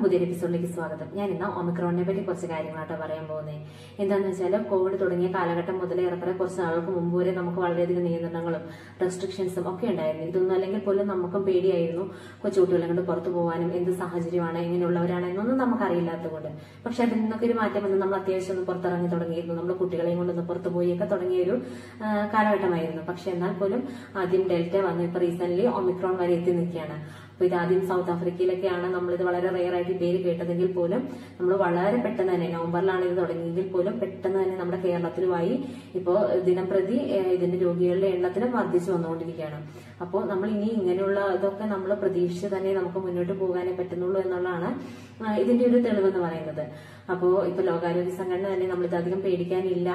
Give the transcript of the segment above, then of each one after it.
എല്ലാവർക്കും പുതിയൊരു എപ്പിസോഡിലേക്ക് സ്വാഗതം. ഞാൻ ഇന്ന് ഒമിക്രോണിനെ പറ്റി കുറച്ച് കാര്യങ്ങളായിട്ട് പറയാൻ പോകുന്നത് എന്താണെന്ന് വെച്ചാൽ കോവിഡ് തുടങ്ങിയ കാലഘട്ടം മുതൽ ഏറെക്കുറെ കുറച്ച് നാളുകൾക്ക് മുമ്പ് വരെ നമുക്ക് വളരെയധികം നിയന്ത്രണങ്ങളും റെസ്ട്രിക്ഷൻസും ഒക്കെ ഉണ്ടായിരുന്നു. ഇതൊന്നും അല്ലെങ്കിൽ പോലും നമുക്കും പേടിയായിരുന്നു. കൊച്ചുകുട്ടികളെ കൊണ്ട് പുറത്തു പോകാനും എന്ത് സാഹചര്യമാണ് എങ്ങനെയുള്ളവരാണ് എന്നൊന്നും നമുക്ക് അറിയില്ലാത്തതുകൊണ്ട് പക്ഷെ അതിൽ നിന്നൊക്കെ ഒരു മാറ്റം വന്ന് നമ്മൾ അത്യാവശ്യം ഒന്ന് പുറത്തിറങ്ങി തുടങ്ങിയിരുന്നു. നമ്മുടെ കുട്ടികളെയും കൊണ്ടൊന്ന് പുറത്തു പോയിയൊക്കെ തുടങ്ങിയ ഒരു കാലഘട്ടമായിരുന്നു. പക്ഷെ എന്നാൽ പോലും ആദ്യം ഡെൽറ്റ വന്നു ഇപ്പൊ റീസെന്റ് ഒമിക്രോൺ വരെ എത്തി നിൽക്കുകയാണ്. അപ്പൊ ഇത് ആദ്യം സൗത്ത് ആഫ്രിക്കയിലൊക്കെയാണ് നമ്മളിത് വളരെ റെയർ ആയിട്ട് ഈ പേര് കേട്ടതെങ്കിൽ പോലും നമ്മൾ വളരെ പെട്ടെന്ന് തന്നെ നവംബറിലാണ് ഇത് തുടങ്ങിയെങ്കിൽ പോലും പെട്ടെന്ന് തന്നെ നമ്മുടെ കേരളത്തിലുമായി ഇപ്പോൾ ദിനം പ്രതി ഇതിന്റെ രോഗികളുടെ എണ്ണത്തിനും വർദ്ധിച്ചു വന്നുകൊണ്ടിരിക്കുകയാണ്. അപ്പോൾ നമ്മൾ ഇനി ഇങ്ങനെയുള്ള ഇതൊക്കെ നമ്മൾ പ്രതീക്ഷിച്ച് തന്നെ നമുക്ക് മുന്നോട്ട് പോകാനേ പറ്റുന്നുള്ളൂ എന്നുള്ളതാണ് ഇതിന്റെ ഒരു തെളിവെന്ന് പറയുന്നത്. അപ്പോ ഇപ്പൊ ലോകാരോഗ്യ സംഘടന തന്നെ നമ്മൾ ഇതധികം പേടിക്കാനില്ല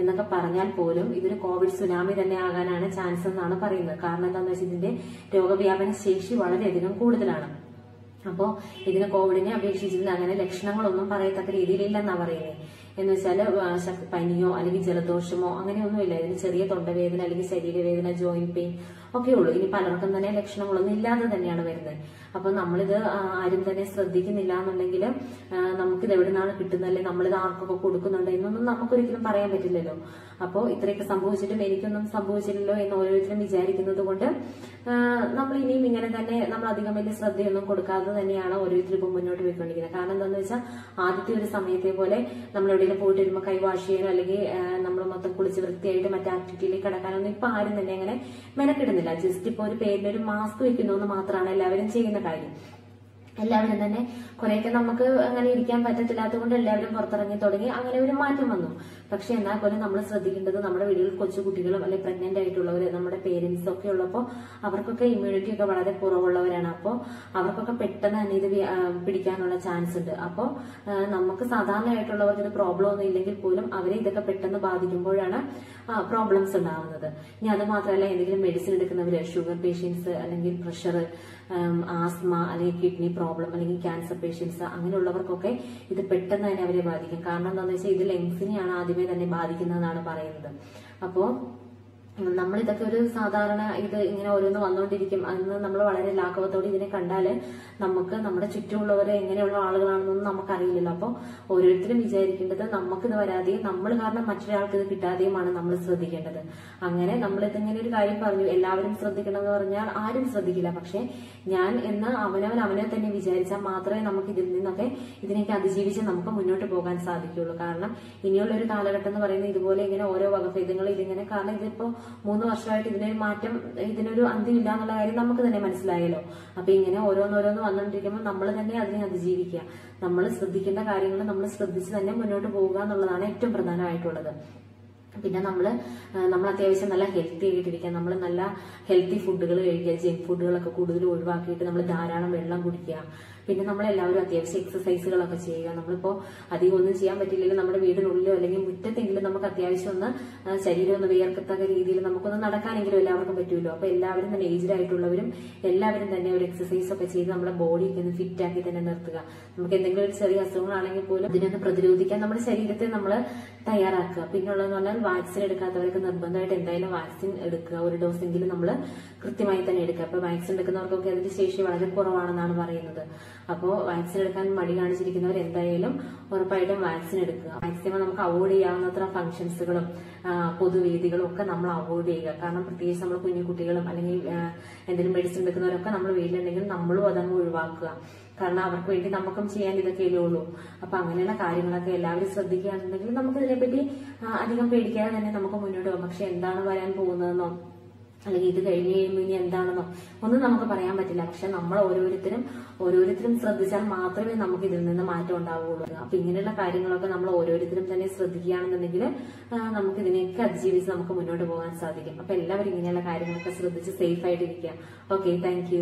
എന്നൊക്കെ പറഞ്ഞാൽ പോലും ഇതൊരു കോവിഡ് സുനാമി തന്നെ ആകാനാണ് ചാൻസ് എന്നാണ് പറയുന്നത്. കാരണം എന്താണെന്ന് വെച്ചാൽ ഇതിന്റെ രോഗവ്യാപന ശേഷി വളരെയധികം കൂടുതലാണ്. അപ്പോ ഇതിന് കോവിഡിനെ അപേക്ഷിച്ചിരുന്ന അങ്ങനെ ലക്ഷണങ്ങളൊന്നും പറയത്തക്ക രീതിയിലില്ലെന്നാ പറയുന്നത് എന്ന് വെച്ചാൽ പനിയോ അല്ലെങ്കിൽ ജലദോഷമോ അങ്ങനെയൊന്നുമില്ല. ഇതിന് ചെറിയ തൊണ്ടവേദന അല്ലെങ്കിൽ ശരീരവേദന ജോയിന്റ് പെയിൻ ഒക്കെ ഉള്ളൂ ഇനി പലർക്കും തന്നെ ലക്ഷണങ്ങളൊന്നും ഇല്ലാതെ തന്നെയാണ് വരുന്നത്. അപ്പൊ നമ്മളിത് ആരും തന്നെ ശ്രദ്ധിക്കുന്നില്ല എന്നുണ്ടെങ്കിൽ നമുക്കിത് എവിടെ നിന്നാണ് കിട്ടുന്നത്? അല്ലെങ്കിൽ നമ്മളിത് ആർക്കൊക്കെ കൊടുക്കുന്നുണ്ട് എന്നൊന്നും നമുക്കൊരിക്കലും പറയാൻ പറ്റില്ലല്ലോ. അപ്പോൾ ഇത്രയൊക്കെ സംഭവിച്ചിട്ടും എനിക്കൊന്നും സംഭവിച്ചില്ലല്ലോ എന്ന് ഓരോരുത്തരും വിചാരിക്കുന്നത് കൊണ്ട് നമ്മൾ ഇനിയും ഇങ്ങനെ തന്നെ നമ്മൾ അധികം വലിയ ശ്രദ്ധയൊന്നും കൊടുക്കാതെ തന്നെയാണ് ഓരോരുത്തരും ഇപ്പം മുന്നോട്ട് പോയിക്കൊണ്ടിരിക്കുന്നത്. കാരണം എന്താണെന്ന് വെച്ചാൽ ആദ്യത്തെ ഒരു സമയത്തെ പോലെ നമ്മൾ എവിടെയെങ്കിലും പോയിട്ട് വരുമ്പോൾ കൈ വാഷ് ചെയ്യാനോ അല്ലെങ്കിൽ നമ്മൾ മൊത്തം കുളിച്ച് വൃത്തിയായിട്ട് മറ്റേ ആക്ടിവിറ്റിയിലേക്ക് കിടക്കാനൊന്നും ഇപ്പൊ ആരും തന്നെ അങ്ങനെ മെനക്കിടുന്നില്ല. ജസ്റ്റ് ഇപ്പൊ ഒരു പേരിൽ ഒരു മാസ്ക് വെക്കുന്നു മാത്രമാണ് എല്ലാവരും ചെയ്യുന്ന കാര്യം. എല്ലാവരും തന്നെ കുറെയൊക്കെ നമുക്ക് അങ്ങനെ ഇരിക്കാൻ പറ്റത്തില്ലാത്തത് കൊണ്ട് എല്ലാവരും പുറത്തിറങ്ങി തുടങ്ങി അങ്ങനെ ഒരു മാറ്റം വന്നു. പക്ഷെ എന്നാൽ പോലും നമ്മൾ ശ്രദ്ധിക്കേണ്ടത് നമ്മുടെ വീടുകളിൽ കൊച്ചു കുട്ടികളും അല്ലെങ്കിൽ പ്രഗ്നന്റ് ആയിട്ടുള്ളവർ ഒക്കെ ഉള്ളപ്പോൾ അവർക്കൊക്കെ ഇമ്മ്യൂണിറ്റി ഒക്കെ വളരെ കുറവുള്ളവരാണ്. അപ്പോൾ അവർക്കൊക്കെ പെട്ടെന്ന് തന്നെ ഇത് പിടിക്കാനുള്ള ചാൻസ് ഉണ്ട്. അപ്പോൾ നമുക്ക് സാധാരണയായിട്ടുള്ളവർക്ക് ഇത് പ്രോബ്ലം ഒന്നും ഇല്ലെങ്കിൽ പോലും അവരെ ഇതൊക്കെ പെട്ടെന്ന് ബാധിക്കുമ്പോഴാണ് പ്രോബ്ലംസ് ഉണ്ടാവുന്നത്. ഇനി അത് മാത്രമല്ല എന്തെങ്കിലും മെഡിസിൻ എടുക്കുന്നവര് ഷുഗർ പേഷ്യൻസ് അല്ലെങ്കിൽ പ്രഷർ ആസ്മ അല്ലെങ്കിൽ കിഡ്നി പ്രോബ്ലം അല്ലെങ്കിൽ ക്യാൻസർ പേഷ്യൻസ് അങ്ങനെയുള്ളവർക്കൊക്കെ ഇത് പെട്ടെന്ന് തന്നെ അവരെ ബാധിക്കും. കാരണം എന്താണെന്ന് വെച്ചാൽ ഇത് ലെങ്സിനെയാണ് ആദ്യമേ തന്നെ ബാധിക്കുന്നതെന്നാണ് പറയുന്നത്. അപ്പോൾ നമ്മൾ ഇതൊക്കെ ഒരു സാധാരണ ഇത് ഇങ്ങനെ ഓരോന്ന് വന്നുകൊണ്ടിരിക്കും അന്ന് നമ്മൾ വളരെ ലാഘവത്തോടെ ഇതിനെ കണ്ടാൽ നമുക്ക് നമ്മുടെ ചുറ്റുമുള്ളവരെ എങ്ങനെയുള്ള ആളുകളാണെന്നൊന്നും നമുക്കറിയില്ലല്ലോ. അപ്പോൾ ഓരോരുത്തരും വിചാരിക്കേണ്ടത് നമുക്കിത് വരാതെയും നമ്മൾ കാരണം മറ്റൊരാൾക്ക് ഇത് കിട്ടാതെയുമാണ് നമ്മൾ ശ്രദ്ധിക്കേണ്ടത്. അങ്ങനെ നമ്മൾ ഇതിങ്ങനെ ഒരു കാര്യം പറഞ്ഞു. എല്ലാവരും ശ്രദ്ധിക്കണം എന്ന് പറഞ്ഞാൽ ആരും ശ്രദ്ധിക്കില്ല. പക്ഷെ ഞാൻ എന്ന് അവനവൻ അവനെ തന്നെ വിചാരിച്ചാൽ മാത്രമേ നമുക്ക് ഇതിൽ നിന്നൊക്കെ ഇതിനൊക്കെ അതിജീവിച്ച് നമുക്ക് മുന്നോട്ട് പോകാൻ സാധിക്കുകയുള്ളൂ. കാരണം ഇനിയുള്ള ഒരു കാലഘട്ടം എന്ന് പറയുന്നത് ഇതുപോലെ ഇങ്ങനെ ഓരോ വകഭേദങ്ങൾ ഇതിങ്ങനെ കാരണം ഇതിപ്പോ മൂന്ന് വർഷമായിട്ട് ഇതിനൊരു മാറ്റം ഇതിനൊരു അന്ത്യമില്ല എന്നുള്ള കാര്യം നമുക്ക് തന്നെ മനസ്സിലായല്ലോ. അപ്പൊ ഇങ്ങനെ ഓരോന്നോരോന്ന് വന്നുകൊണ്ടിരിക്കുമ്പോൾ നമ്മൾ തന്നെ അതിനെ അതിജീവിക്കുക. നമ്മൾ ശ്രദ്ധിക്കേണ്ട കാര്യങ്ങൾ നമ്മൾ ശ്രദ്ധിച്ച് തന്നെ മുന്നോട്ട് പോവുക എന്നുള്ളതാണ് ഏറ്റവും പ്രധാനമായിട്ടുള്ളത്. പിന്നെ നമ്മൾ നമ്മൾ അത്യാവശ്യം നല്ല ഹെൽത്തി ആയിട്ടിരിക്കുക. നമ്മൾ നല്ല ഹെൽത്തി ഫുഡുകൾ കഴിക്കുക. ജങ്ക് ഫുഡുകളൊക്കെ കൂടുതൽ ഒഴിവാക്കിയിട്ട് നമ്മൾ ധാരാളം വെള്ളം കുടിക്കുക. പിന്നെ നമ്മൾ എല്ലാവരും അത്യാവശ്യം എക്സസൈസുകളൊക്കെ ചെയ്യുക. നമ്മളിപ്പോൾ അധികം ഒന്നും ചെയ്യാൻ പറ്റില്ലെങ്കിൽ നമ്മുടെ വീടിനുള്ളിലോ അല്ലെങ്കിൽ മുറ്റത്തെങ്കിലും നമുക്ക് അത്യാവശ്യം ഒന്ന് ശരീരം ഒന്ന് വിയർക്കത്തക്ക രീതിയിൽ നമുക്കൊന്ന് നടക്കാനെങ്കിലും എല്ലാവർക്കും പറ്റുമല്ലോ അപ്പൊ എല്ലാവരും തന്നെ ഏജ്ഡ് ആയിട്ടുള്ളവരും എല്ലാവരും തന്നെ ഒരു എക്സസൈസ് ഒക്കെ ചെയ്ത് നമ്മുടെ ബോഡിയൊക്കെ ഒന്ന് ഫിറ്റ് ആക്കി തന്നെ നിർത്തുക. നമുക്ക് എന്തെങ്കിലും ഒരു ചെറിയ അസുഖങ്ങളാണെങ്കിൽ പോലും ഇതിനൊന്ന് പ്രതിരോധിക്കാൻ നമ്മുടെ ശരീരത്തെ നമ്മൾ തയ്യാറാക്കുക. പിന്നുള്ളതെന്ന് പറഞ്ഞാൽ വാക്സിൻ എടുക്കാത്തവർക്ക് നിർബന്ധമായിട്ട് എന്തായാലും വാക്സിൻ എടുക്കുക. ഒരു ഡോസ് എങ്കിലും നമ്മൾ കൃത്യമായി തന്നെ എടുക്കുക. അപ്പൊ വാക്സിൻ എടുക്കുന്നവർക്കൊക്കെ അതിന്റെ ശേഷി വളരെ കുറവാണെന്നാണ് പറയുന്നത്. അപ്പോൾ വാക്സിൻ എടുക്കാൻ മടി കാണിച്ചിരിക്കുന്നവർ എന്തായാലും ഉറപ്പായിട്ടും വാക്സിൻ എടുക്കുക. മാക്സിമം നമുക്ക് അവോയ്ഡ് ചെയ്യാവുന്നത്ര ഫംഗ്ഷൻസുകളും പൊതുവേദികളും ഒക്കെ നമ്മൾ അവോയ്ഡ് ചെയ്യുക. കാരണം പ്രത്യേകിച്ച് നമ്മൾ കുഞ്ഞു കുട്ടികളും അല്ലെങ്കിൽ എന്തെങ്കിലും മെഡിസിൻ എടുക്കുന്നവരൊക്കെ നമ്മൾ വീട്ടിലുണ്ടെങ്കിൽ നമ്മളും അതങ്ങ് ഒഴിവാക്കുക. കാരണം അവർക്ക് വേണ്ടി നമുക്കും ചെയ്യാൻ ഇതൊക്കെയല്ലേ ഉള്ളൂ. അപ്പൊ അങ്ങനെയുള്ള കാര്യങ്ങളൊക്കെ എല്ലാവരും ശ്രദ്ധിക്കുകയാണെന്നുണ്ടെങ്കിൽ നമുക്ക് ഇതിനെപ്പറ്റി അധികം പേടിക്കാതെ തന്നെ നമുക്ക് മുന്നോട്ട് പോകാം. പക്ഷെ എന്താണ് വരാൻ പോകുന്നതെന്നോ അല്ലെങ്കിൽ ഇത് കഴിഞ്ഞ് കഴിയുമ്പോൾ ഇനി എന്താണെന്നോ ഒന്നും നമുക്ക് പറയാൻ പറ്റില്ല. പക്ഷെ നമ്മൾ ഓരോരുത്തരും ഓരോരുത്തരും ശ്രദ്ധിച്ചാൽ മാത്രമേ നമുക്ക് ഇതിൽ നിന്ന് മാറ്റം ഉണ്ടാവുകയുള്ളൂ. അപ്പൊ ഇങ്ങനെയുള്ള കാര്യങ്ങളൊക്കെ നമ്മൾ ഓരോരുത്തരും തന്നെ ശ്രദ്ധിക്കുകയാണെന്നുണ്ടെങ്കിൽ നമുക്ക് ഇതിനെയൊക്കെ അതിജീവിച്ച് നമുക്ക് മുന്നോട്ട് പോകാൻ സാധിക്കും. അപ്പൊ എല്ലാവരും ഇങ്ങനെയുള്ള കാര്യങ്ങളൊക്കെ ശ്രദ്ധിച്ച് സേഫ് ആയിട്ടിരിക്കുക. Okay thank